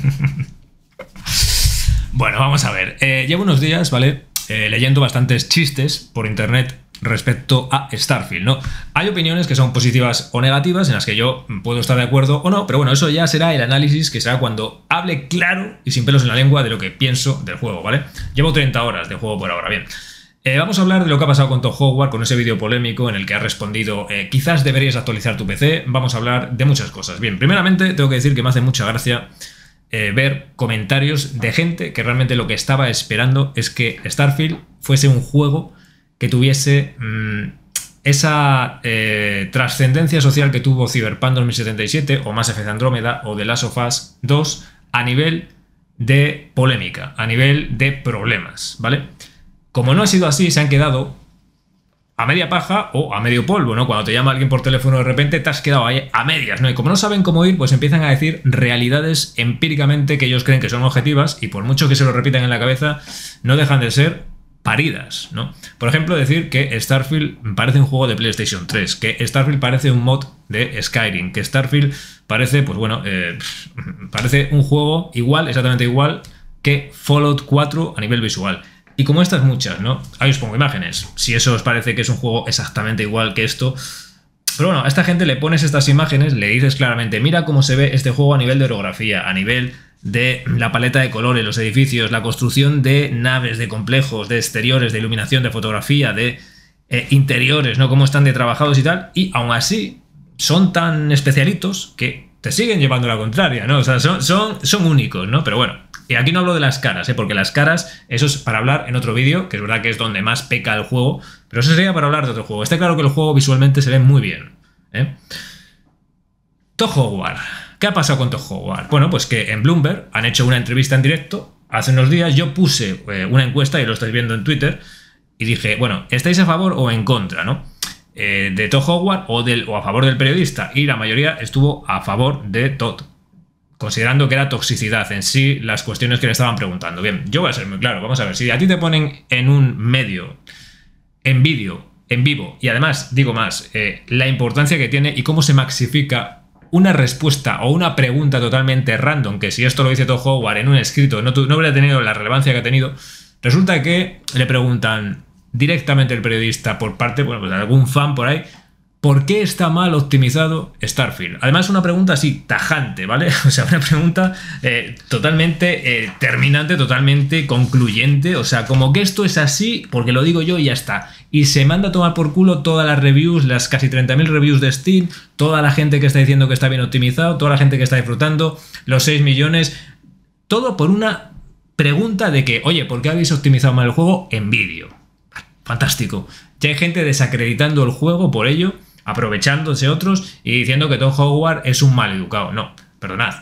bueno, vamos a ver. Eh, llevo unos días, ¿vale? Eh, leyendo bastantes chistes por internet respecto a Starfield, ¿no? Hay opiniones que son positivas o negativas en las que yo puedo estar de acuerdo o no, pero bueno, eso ya será el análisis que será cuando hable claro y sin pelos en la lengua de lo que pienso del juego, ¿vale? Llevo 30 horas de juego por ahora, bien. Eh, vamos a hablar de lo que ha pasado con Todd Howard, con ese vídeo polémico en el que ha respondido quizás deberías actualizar tu PC. Vamos a hablar de muchas cosas. Bien, primeramente tengo que decir que me hace mucha gracia eh, ver comentarios de gente que realmente lo que estaba esperando es que Starfield fuese un juego que tuviese mm, esa eh, trascendencia social que tuvo Cyberpunk 2077 o Mass Effect Andrómeda o The Last of Us 2 a nivel de polémica, a nivel de problemas, ¿vale? Como no ha sido así, se han quedado a media paja o a medio polvo, ¿no? Cuando te llama alguien por teléfono de repente te has quedado ahí a medias, ¿no? Y como no saben cómo ir, pues empiezan a decir realidades empíricamente que ellos creen que son objetivas y por mucho que se lo repitan en la cabeza, no dejan de ser paridas, ¿no? Por ejemplo, decir que Starfield parece un juego de PlayStation 3, que Starfield parece un mod de Skyrim, que Starfield parece, pues bueno, eh, parece un juego igual, exactamente igual que Fallout 4 a nivel visual. Y como estas muchas, ¿no? Ahí os pongo imágenes. Si eso os parece que es un juego exactamente igual que esto. Pero bueno, a esta gente le pones estas imágenes, le dices claramente, mira cómo se ve este juego a nivel de orografía, a nivel de la paleta de colores, los edificios, la construcción de naves, de complejos, de exteriores, de iluminación, de fotografía, de eh, interiores, ¿no? Cómo están de trabajados y tal. Y aún así son tan especialitos que te siguen llevando la contraria, ¿no? O sea, son, son, son únicos, ¿no? Pero bueno, y aquí no hablo de las caras, ¿eh? porque las caras, eso es para hablar en otro vídeo, que es verdad que es donde más peca el juego, pero eso sería para hablar de otro juego. Está claro que el juego visualmente se ve muy bien. ¿eh? Howard. ¿Qué ha pasado con Toho Howard? Bueno, pues que en Bloomberg han hecho una entrevista en directo. Hace unos días yo puse eh, una encuesta, y lo estáis viendo en Twitter, y dije, bueno, ¿estáis a favor o en contra, no? Eh, de Todd Howard o, del, o a favor del periodista. Y la mayoría estuvo a favor de Todd, considerando que era toxicidad en sí las cuestiones que le estaban preguntando. Bien, yo voy a ser muy claro, vamos a ver, si a ti te ponen en un medio, en vídeo, en vivo, y además, digo más, eh, la importancia que tiene y cómo se maxifica una respuesta o una pregunta totalmente random, que si esto lo dice Todd Howard en un escrito no, no hubiera tenido la relevancia que ha tenido, resulta que le preguntan directamente el periodista por parte bueno, pues de algún fan por ahí, ¿Por qué está mal optimizado Starfield? Además, una pregunta así, tajante, ¿vale? O sea, una pregunta eh, totalmente eh, terminante, totalmente concluyente. O sea, como que esto es así, porque lo digo yo y ya está. Y se manda a tomar por culo todas las reviews, las casi 30.000 reviews de Steam, toda la gente que está diciendo que está bien optimizado, toda la gente que está disfrutando, los 6 millones. Todo por una pregunta de que, oye, ¿por qué habéis optimizado mal el juego en vídeo? Fantástico. Ya hay gente desacreditando el juego por ello aprovechándose otros y diciendo que Tom Howard es un mal educado. No, perdonad,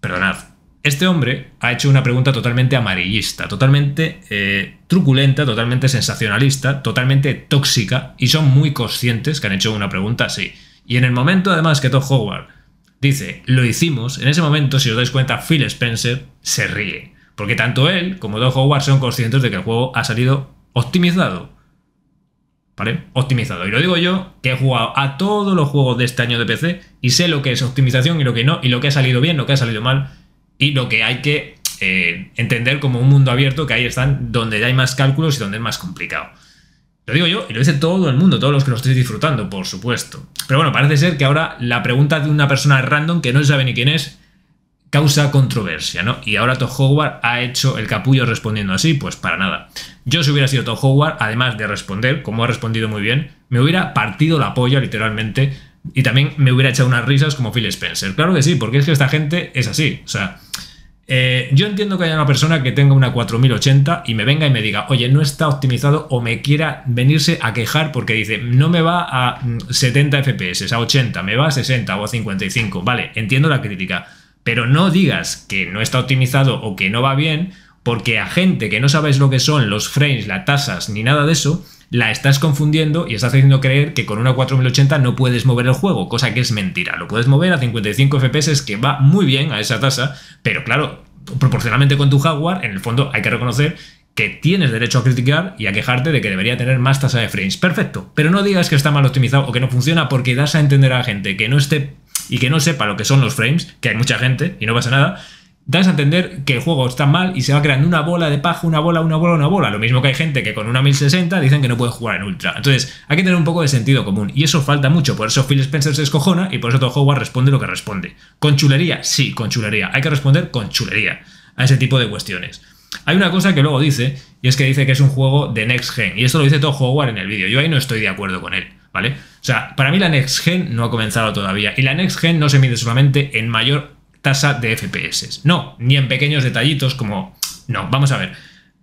perdonad. Este hombre ha hecho una pregunta totalmente amarillista, totalmente eh, truculenta, totalmente sensacionalista, totalmente tóxica y son muy conscientes que han hecho una pregunta así. Y en el momento además que Tom Howard dice, lo hicimos, en ese momento, si os dais cuenta, Phil Spencer se ríe. Porque tanto él como Tom Howard son conscientes de que el juego ha salido optimizado. ¿Vale? Optimizado. Y lo digo yo, que he jugado a todos los juegos de este año de PC y sé lo que es optimización y lo que no, y lo que ha salido bien, lo que ha salido mal, y lo que hay que eh, entender como un mundo abierto, que ahí están donde hay más cálculos y donde es más complicado. Lo digo yo y lo dice todo el mundo, todos los que lo estéis disfrutando, por supuesto. Pero bueno, parece ser que ahora la pregunta de una persona random que no sabe ni quién es causa controversia, ¿no? Y ahora Todd Howard ha hecho el capullo respondiendo así, pues para nada. Yo si hubiera sido Todd Howard, además de responder, como ha respondido muy bien, me hubiera partido la polla literalmente y también me hubiera echado unas risas como Phil Spencer. Claro que sí, porque es que esta gente es así, o sea... Eh, yo entiendo que haya una persona que tenga una 4080 y me venga y me diga, oye, no está optimizado o me quiera venirse a quejar porque dice, no me va a 70 mm, FPS, a 80, me va a 60 o a 55. Vale, entiendo la crítica pero no digas que no está optimizado o que no va bien, porque a gente que no sabes lo que son los frames, las tasas ni nada de eso, la estás confundiendo y estás haciendo creer que con una 4080 no puedes mover el juego, cosa que es mentira. Lo puedes mover a 55 FPS, que va muy bien a esa tasa, pero claro, proporcionalmente con tu hardware, en el fondo hay que reconocer que tienes derecho a criticar y a quejarte de que debería tener más tasa de frames. Perfecto, pero no digas que está mal optimizado o que no funciona porque das a entender a la gente que no esté y que no sepa lo que son los frames, que hay mucha gente y no pasa nada, das a entender que el juego está mal y se va creando una bola de paja, una bola, una bola, una bola. Lo mismo que hay gente que con una 1060 dicen que no puede jugar en ultra. Entonces, hay que tener un poco de sentido común. Y eso falta mucho. Por eso Phil Spencer se escojona y por eso todo Howard responde lo que responde. ¿Con chulería? Sí, con chulería. Hay que responder con chulería a ese tipo de cuestiones. Hay una cosa que luego dice, y es que dice que es un juego de Next Gen. Y esto lo dice todo Howard en el vídeo. Yo ahí no estoy de acuerdo con él, ¿vale? O sea, para mí la Next Gen no ha comenzado todavía. Y la Next Gen no se mide solamente en mayor tasa de FPS. No, ni en pequeños detallitos como... No, vamos a ver.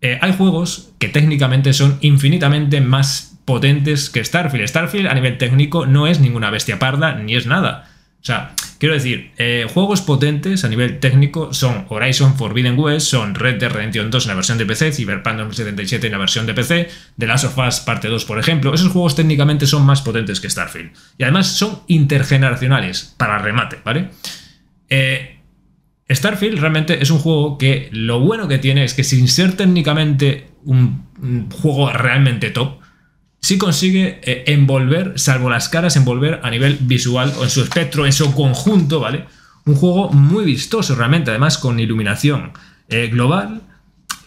Eh, hay juegos que técnicamente son infinitamente más potentes que Starfield. Starfield a nivel técnico no es ninguna bestia parda ni es nada. Sea, quiero decir, eh, juegos potentes a nivel técnico son Horizon Forbidden West, son Red Dead Redemption 2 en la versión de PC, Cyberpunk 2077 en la versión de PC, The Last of Us Parte 2, por ejemplo. Esos juegos técnicamente son más potentes que Starfield. Y además son intergeneracionales, para remate, ¿vale? Eh, Starfield realmente es un juego que lo bueno que tiene es que sin ser técnicamente un, juego realmente top, sí consigue eh, envolver, salvo las caras, envolver a nivel visual o en su espectro, en su conjunto, ¿vale? Un juego muy vistoso realmente, además con iluminación eh, global.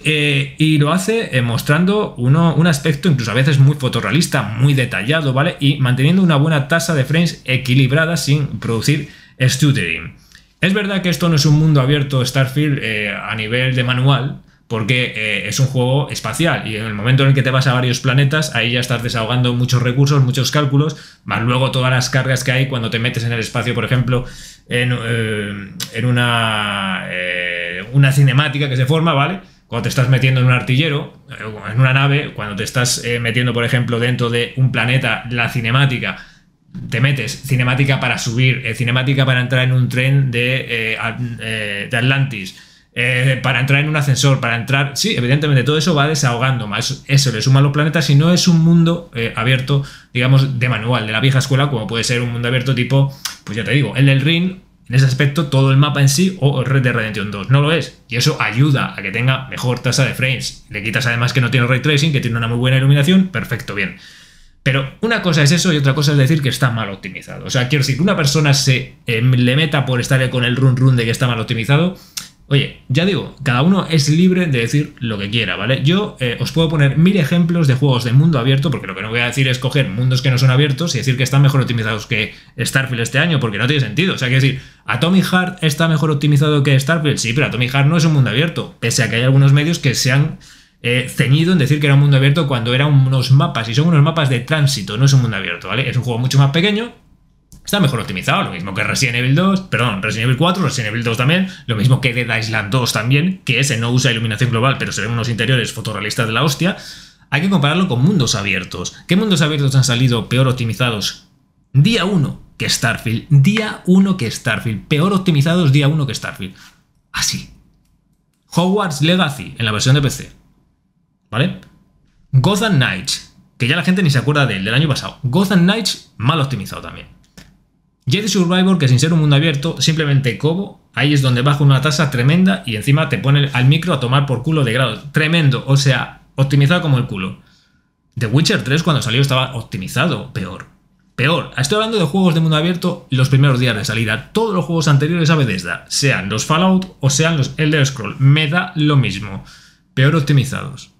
y lo hace mostrando uno, un aspecto incluso a veces muy fotorrealista, muy detallado, ¿vale? Y manteniendo una buena tasa de frames equilibrada sin producir stuttering. Es verdad que esto no es un mundo abierto Starfield eh, a nivel de manual, porque eh, es un juego espacial y en el momento en el que te vas a varios planetas, ahí ya estás desahogando muchos recursos, muchos cálculos, más luego todas las cargas que hay cuando te metes en el espacio, por ejemplo, en, eh, una, una cinemática que se forma, ¿vale? Cuando te estás metiendo en un artillero, en una nave, cuando te estás metiendo, por ejemplo, dentro de un planeta, la cinemática te metes cinemática para subir, eh, cinemática para entrar en un tren de, eh, eh, de Atlantis, para entrar en un ascensor, para entrar... Sí, evidentemente todo eso va desahogando más. Eso le suma los planetas y no es un mundo abierto, digamos, de manual, de la vieja escuela, como puede ser un mundo abierto tipo, pues ya te digo, el del Ring, en ese aspecto, todo el mapa en sí o Red Dead Redemption 2. No lo es. Y eso ayuda a que tenga mejor tasa de frames. Le quitas además que no tiene ray tracing, que tiene una muy buena iluminación. Perfecto, bien. Pero una cosa es eso y otra cosa es decir que está mal optimizado. O sea, quiero decir que una persona se eh, le meta por estar con el run run de que está mal optimizado. Oye, ya digo, cada uno es libre de decir lo que quiera, ¿vale? Yo eh, os puedo poner mil ejemplos de juegos de mundo abierto, porque lo que no voy a decir es coger mundos que no son abiertos y decir que están mejor optimizados que Starfield este año, porque no tiene sentido. O sea, quiero decir, ¿Atomic Heart está mejor optimizado que Starfield? Sí, pero Atomic Heart no es un mundo abierto, pese a que hay algunos medios que se han eh, ceñido en decir que era un mundo abierto cuando eran unos mapas, y son unos mapas de tránsito, no es un mundo abierto, ¿vale? Es un juego mucho más pequeño, está mejor optimizado, lo mismo que Resident Evil 2, perdón, Resident Evil 4, Resident Evil 2 también, lo mismo que Dead Island 2 también, que ese no usa iluminación global, pero se ven unos interiores fotorrealistas de la hostia. Hay que compararlo con mundos abiertos. ¿Qué mundos abiertos han salido peor optimizados? Día 1 que Starfield. Día 1 que Starfield. Peor optimizados día 1 que Starfield. Así. Hogwarts Legacy en la versión de PC. ¿vale? Gotham Knights, que ya la gente ni se acuerda de él, del año pasado. Gotham Knights, mal optimizado también. Jedi Survivor, que sin ser un mundo abierto, simplemente cobo, ahí es donde baja una tasa tremenda y encima te pone al micro a tomar por culo de grados. Tremendo, o sea, optimizado como el culo. The Witcher 3 cuando salió estaba optimizado, peor. Peor, estoy hablando de juegos de mundo abierto los primeros días de salida. Todos los juegos anteriores a Bethesda, sean los Fallout o sean los Elder Scroll, me da lo mismo. Peor optimizados.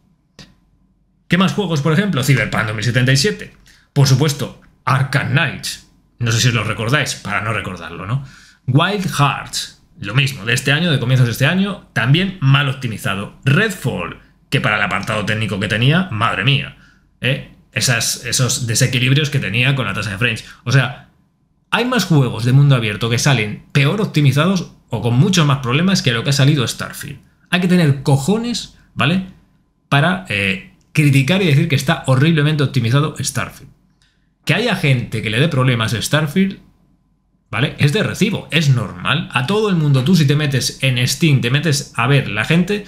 ¿Qué más juegos, por ejemplo? Cyberpunk 2077. Por supuesto, Arkham Knights. No sé si os lo recordáis, para no recordarlo, ¿no? Wild Hearts. Lo mismo, de este año, de comienzos de este año, también mal optimizado. Redfall, que para el apartado técnico que tenía, madre mía. ¿eh? Esos desequilibrios que tenía con la tasa de frames. O sea, hay más juegos de mundo abierto que salen peor optimizados o con muchos más problemas que lo que ha salido Starfield. Hay que tener cojones, ¿vale? Para eh, criticar y decir que está horriblemente optimizado Starfield. Que haya gente que le dé problemas a Starfield, ¿vale? Es de recibo, es normal. A todo el mundo, tú si te metes en Steam, te metes a ver la gente,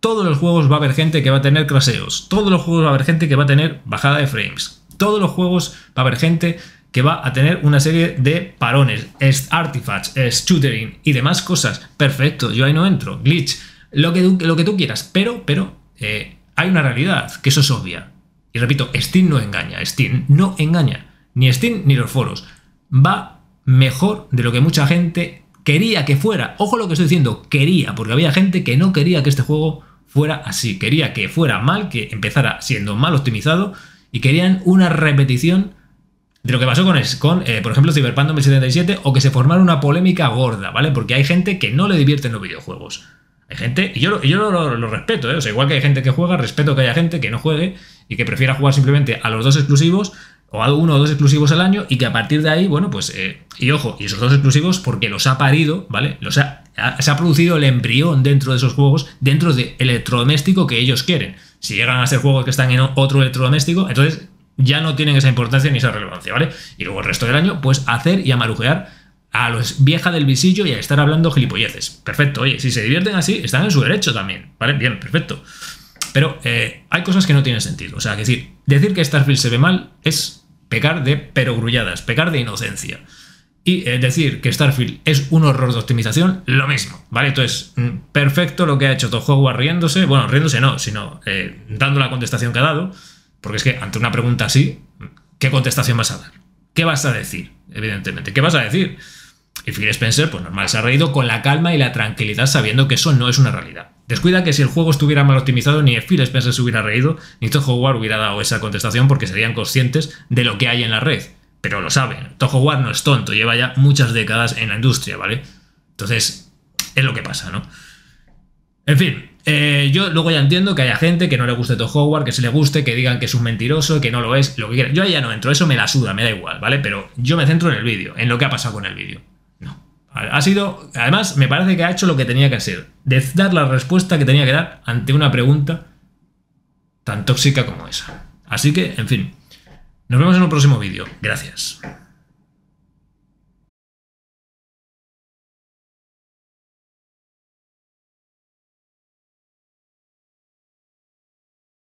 todos los juegos va a haber gente que va a tener craseos, todos los juegos va a haber gente que va a tener bajada de frames, todos los juegos va a haber gente que va a tener una serie de parones, artifacts, stuttering y demás cosas. Perfecto, yo ahí no entro. Glitch, lo que, lo que tú quieras, pero, pero, eh, hay una realidad, que eso es obvia. Y repito, Steam no engaña, Steam no engaña. Ni Steam ni los foros. Va mejor de lo que mucha gente quería que fuera, ojo lo que estoy diciendo, quería, porque había gente que no quería que este juego fuera así, quería que fuera mal, que empezara siendo mal optimizado y querían una repetición de lo que pasó con, con eh, por ejemplo, Cyberpunk 2077 o que se formara una polémica gorda, ¿vale? Porque hay gente que no le divierte en los videojuegos. Hay gente, y yo, yo lo, respeto, ¿eh? O sea, igual que hay gente que juega, respeto que haya gente que no juegue y que prefiera jugar simplemente a los dos exclusivos o a uno o dos exclusivos al año y que a partir de ahí, bueno, pues, eh, y ojo, y esos dos exclusivos porque los ha parido, ¿vale? Los se ha producido el embrión dentro de esos juegos, dentro del electrodoméstico que ellos quieren. Si llegan a ser juegos que están en otro electrodoméstico, entonces ya no tienen esa importancia ni esa relevancia, ¿vale? Y luego el resto del año, pues hacer y amarujear a los vieja del visillo y a estar hablando gilipolleces. Perfecto, oye, si se divierten así, están en su derecho también, ¿vale? Bien, perfecto. Pero eh, hay cosas que no tienen sentido. O sea, decir, decir que Starfield se ve mal es pecar de perogrulladas, pecar de inocencia. Y eh, decir que Starfield es un horror de optimización, lo mismo, ¿vale? Entonces, mm, perfecto lo que ha hecho Todd Howard riéndose, bueno, riéndose no, sino eh, dando la contestación que ha dado, porque es que ante una pregunta así, ¿qué contestación vas a dar? ¿Qué vas a decir? Evidentemente, ¿qué vas a decir? Y Phil Spencer, pues normal, se ha reído con la calma y la tranquilidad sabiendo que eso no es una realidad. Descuida que si el juego estuviera mal optimizado, ni Phil Spencer se hubiera reído, ni Todd Howard hubiera dado esa contestación porque serían conscientes de lo que hay en la red. Pero lo saben, Todd Howard no es tonto, lleva ya muchas décadas en la industria, ¿vale? Entonces, es lo que pasa, ¿no? En fin, eh, yo luego ya entiendo que haya gente que no le guste Todd Howard, que se le guste, que digan que es un mentiroso, que no lo es, lo que quieran. Yo ahí ya no entro, eso me la suda, me da igual, ¿vale? Pero yo me centro en el vídeo, en lo que ha pasado con el vídeo. Ha sido, además, me parece que ha hecho lo que tenía que hacer, de dar la respuesta que tenía que dar ante una pregunta tan tóxica como esa. Así que, en fin, nos vemos en un próximo vídeo. Gracias.